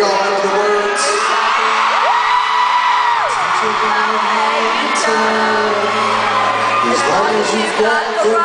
y'all know the words. As long as you've got